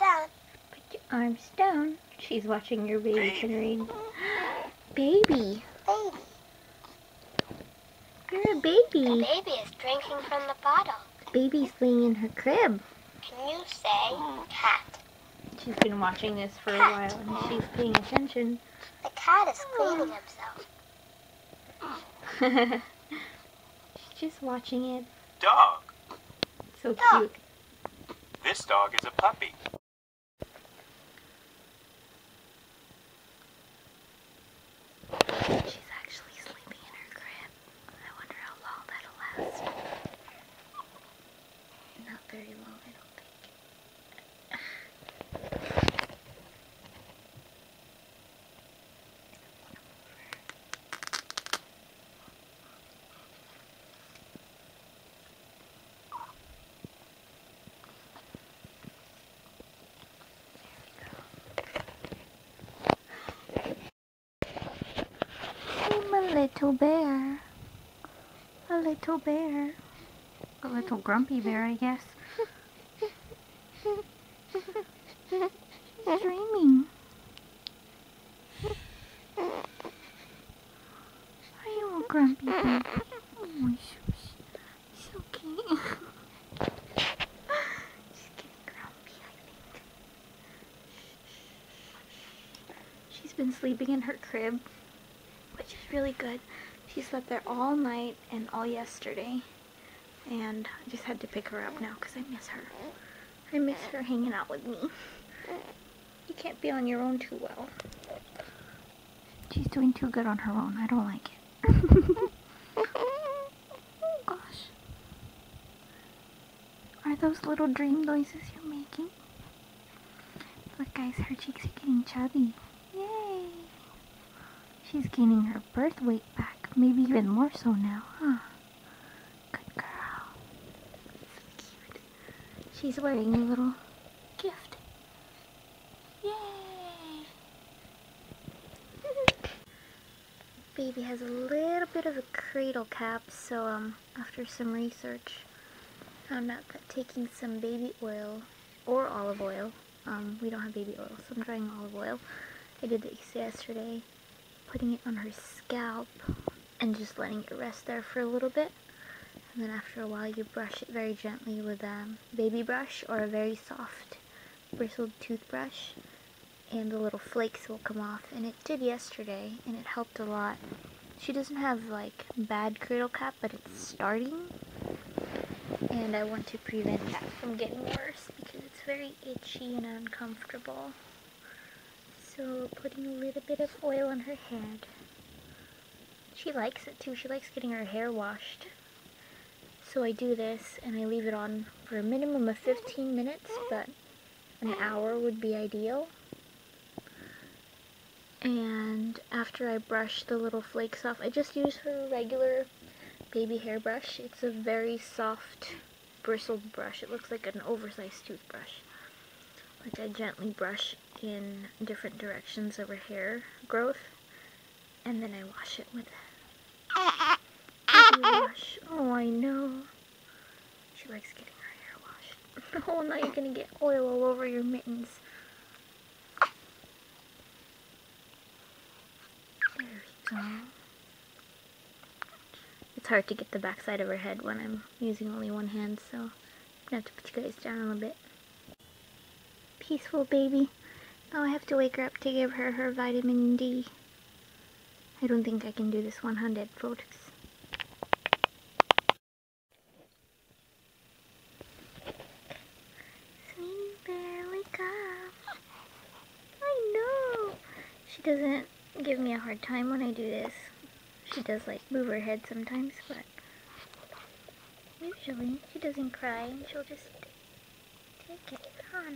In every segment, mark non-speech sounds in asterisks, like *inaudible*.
arms down. Put your arms down. She's watching your baby can read. Baby, Baby. you're a baby. The baby. baby is drinking from the bottle. Baby's laying in her crib. Can you say cat? She's been watching this for a while and she's paying attention. The cat is cleaning himself. *laughs* She's just watching it. Dog. So Dog. cute. This dog is a puppy. Little bear. A little bear. A little grumpy bear, I guess. Dreaming. Are you a grumpy bear? Oh. It's okay. She's getting grumpy, I think. She's been sleeping in her crib really good. She slept there all night and all yesterday. And I just had to pick her up now because I miss her. I miss her hanging out with me. You can't be on your own too well. She's doing too good on her own. I don't like it. oh *laughs* gosh. Are those little dream noises you're making? Look guys, her cheeks are getting chubby. She's gaining her birth weight back, maybe even more so now, huh? Good girl. So cute. She's wearing a little gift. Yay! *laughs* Baby has a little bit of a cradle cap, so um, after some research, out that taking some baby oil or olive oil, um, we don't have baby oil, so I'm trying olive oil. I did this yesterday putting it on her scalp and just letting it rest there for a little bit. And then after a while you brush it very gently with a baby brush or a very soft bristled toothbrush and the little flakes will come off. And it did yesterday and it helped a lot. She doesn't have like bad cradle cap but it's starting and I want to prevent that from getting worse because it's very itchy and uncomfortable. So putting a little bit of oil on her head. She likes it too. She likes getting her hair washed. So I do this and I leave it on for a minimum of 15 minutes, but an hour would be ideal. And after I brush the little flakes off, I just use her regular baby hairbrush. It's a very soft bristled brush. It looks like an oversized toothbrush. Which I gently brush in different directions of her hair growth. And then I wash it with wash. Oh, I know. She likes getting her hair washed. *laughs* Oh, now you're going to get oil all over your mittens. There we go. It's hard to get the backside of her head when I'm using only one hand, so I'm going to have to put you guys down a little bit. Peaceful baby. Now I have to wake her up to give her her vitamin D. I don't think I can do this one-handed, folks. Sweetie bear, wake up. I know. She doesn't give me a hard time when I do this. She does like move her head sometimes, but usually she doesn't cry and she'll just take it. I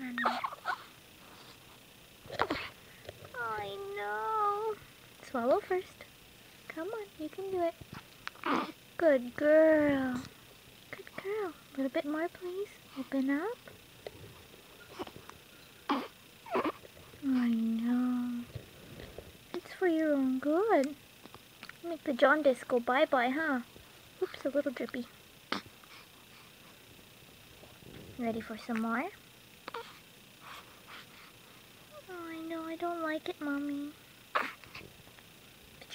know. Swallow first. Come on, you can do it. Good girl. Good girl. A little bit more, please. Open up. I know. It's for your own good. Make the jaundice go bye-bye, huh? Oops, a little drippy. Ready for some more? I don't like it, Mommy. But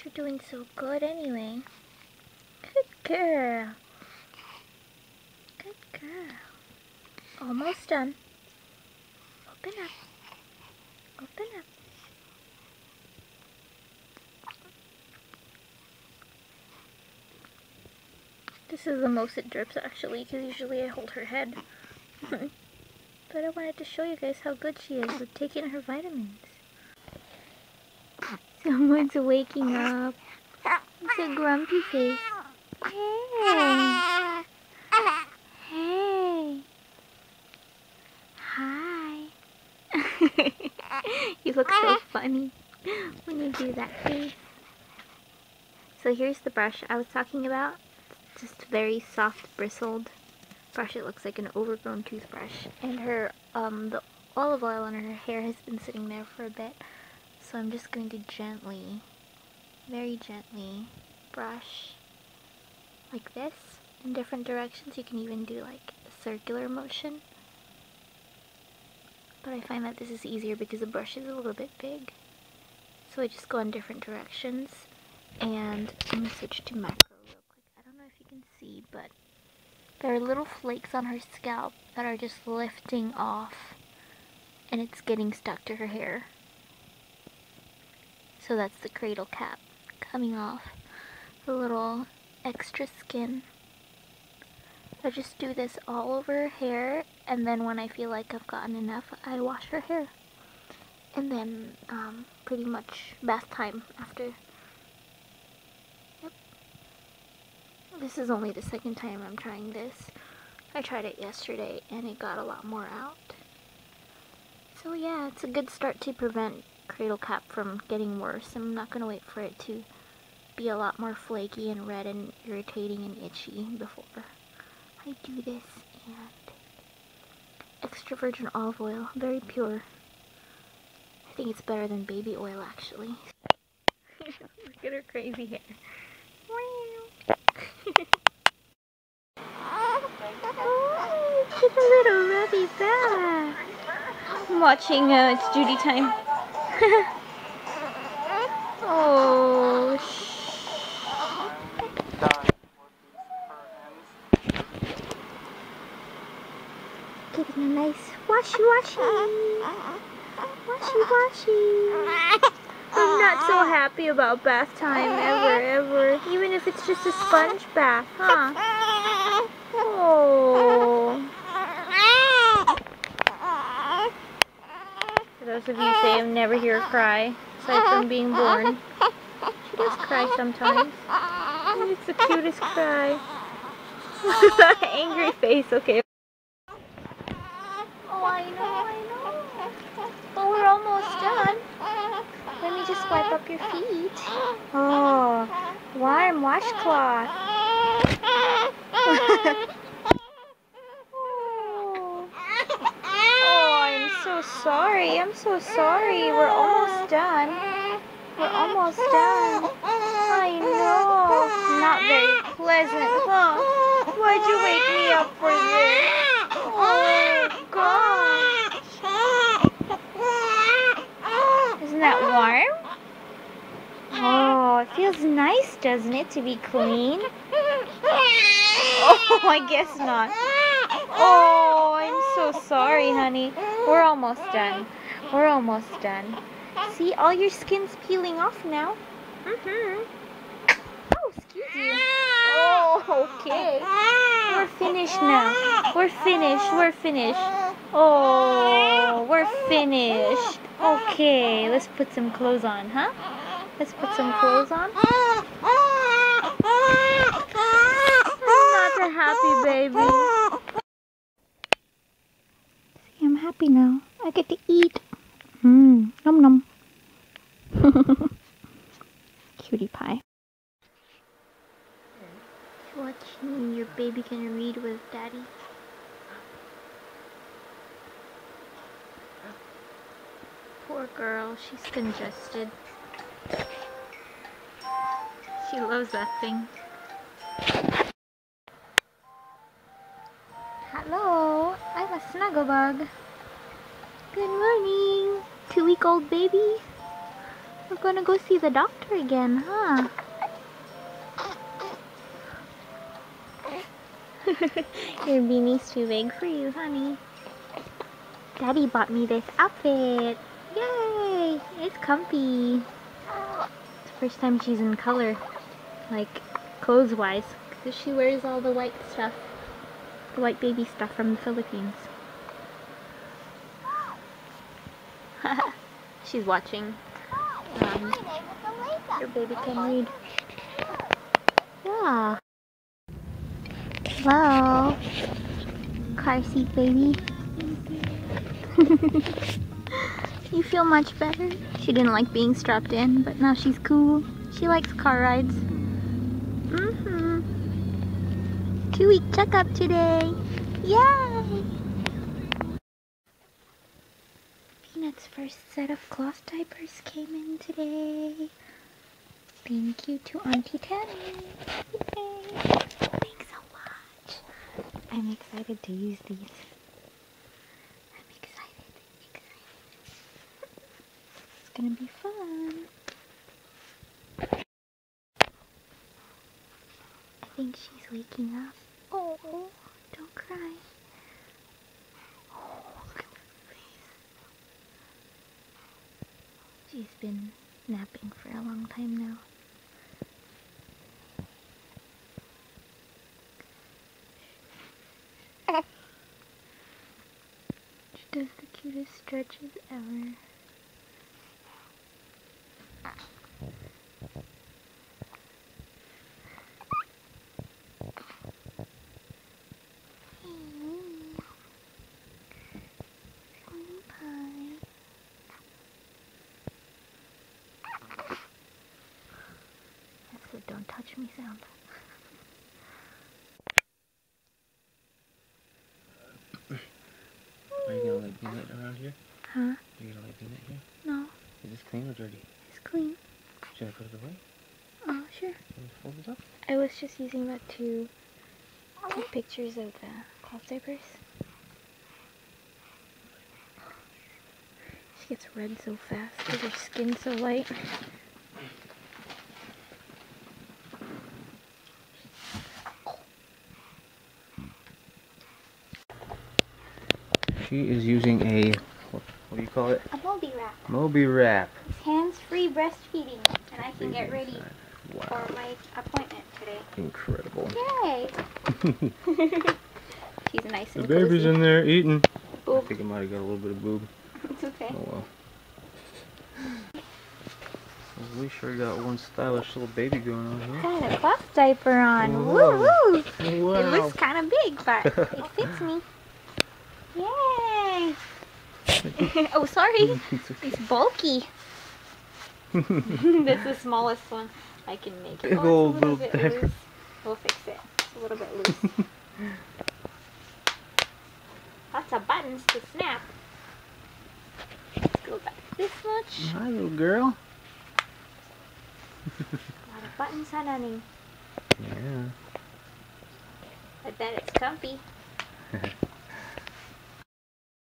you're doing so good anyway. Good girl. Good girl. Almost done. Open up. Open up. This is the most it drips actually, because usually I hold her head. *laughs* but I wanted to show you guys how good she is with taking her vitamins. *laughs* Someone's waking up. It's a grumpy face. Hey. Hey. Hi. *laughs* you look so funny when you do that face. So here's the brush I was talking about. Just very soft bristled brush. It looks like an overgrown toothbrush. And her, um, the olive oil on her hair has been sitting there for a bit. So I'm just going to gently, very gently brush like this in different directions. You can even do like a circular motion. But I find that this is easier because the brush is a little bit big. So I just go in different directions. And I'm going to switch to macro real quick. I don't know if you can see, but there are little flakes on her scalp that are just lifting off. And it's getting stuck to her hair. So that's the cradle cap coming off. The little extra skin. I just do this all over her hair and then when I feel like I've gotten enough, I wash her hair. And then um, pretty much bath time after. Yep. This is only the second time I'm trying this. I tried it yesterday and it got a lot more out. So yeah, it's a good start to prevent cradle cap from getting worse. I'm not going to wait for it to be a lot more flaky and red and irritating and itchy before I do this. And extra virgin olive oil, very pure. I think it's better than baby oil actually. *laughs* Look at her crazy hair. *laughs* she's a little rubby back. I'm watching uh, It's Judy time. *laughs* oh, Getting a nice washy washy. Washy washy. I'm not so happy about bath time ever, ever. Even if it's just a sponge bath, huh? *laughs* Oh. For those of you say I've never hear her cry, aside from being born, she does cry sometimes. And it's the cutest cry. *laughs* Angry face, okay. Oh, I know, I know. But we're almost done. Let me just wipe up your feet. Oh, warm washcloth. *laughs* oh. oh, I'm so sorry. I'm so sorry. We're almost done. We're almost done. I know. Not very pleasant, huh? Why'd you wake me up for this? Oh, gosh. Isn't that warm? Oh, it feels nice, doesn't it, to be clean? Oh, *laughs* I guess not. Oh, I'm so sorry, honey. We're almost done. We're almost done. See, all your skin's peeling off now. Mm-hmm. Oh, excuse you. Oh, okay. We're finished now. We're finished. We're finished. Oh, we're finished. Okay, let's put some clothes on, huh? Let's put some clothes on. Not a happy baby. See, I'm happy now. I get to eat. Mmm, num num. *laughs* Cutie pie. Watching your baby can read with daddy. Poor girl, she's congested. She loves that thing. Hello, I'm a snuggle bug. Good morning. two week old baby. We're gonna go see the doctor again, huh? *laughs* Your beanie's too big for you, honey. Daddy bought me this outfit. Yay! It's comfy. It's the first time she's in color. Like, clothes-wise. Because she wears all the white stuff. The white baby stuff from the Philippines. She's watching. Um, your baby can read. Yeah. Hello. Car seat baby. *laughs* you feel much better? She didn't like being strapped in, but now she's cool. She likes car rides. Mm-hmm. Two-week checkup today. Yay! Peanut's first set of cloth diapers came in today. Thank you to Auntie Tammy. Yay! Thanks so much. I'm excited to use these. I'm excited. Excited. It's gonna be fun. I think she's waking up. Oh, don't cry. Oh, look at her face. She's been napping for a long time now. She does the cutest stretches ever. Sweetie pie. That's the don't touch me sound. Are you gonna let Peanut around here? Huh? Are you gonna let Peanut here? No, Is this clean or dirty? it's clean. Should I put it away? Oh, sure. Can we fold it up? I was just using that to take pictures of the cloth diapers. She gets red so fast because her skin's so light. She is using a, what, what do you call it? A Moby wrap. Moby wrap. Hands-free breastfeeding, and I can get ready Wow. for my appointment today. Incredible. Yay! *laughs* *laughs* She's nice the baby's cozy. in there eating. I think it might have got a little bit of boob. It's okay. Oh well. We sure got one stylish little baby going on here. Got a cloth diaper on. Oh, Whoa. Woo woo! It Wow. looks kind of big, but it fits me. Yay! *laughs* oh, sorry. It's bulky. *laughs* That's the smallest one I can make. Big oh, old it's a little loose. We'll fix it. It's a little bit loose. *laughs* Lots of buttons to snap. Let's go back this much. Hi, little girl. A lot of buttons, huh, honey? Yeah. I bet it's comfy.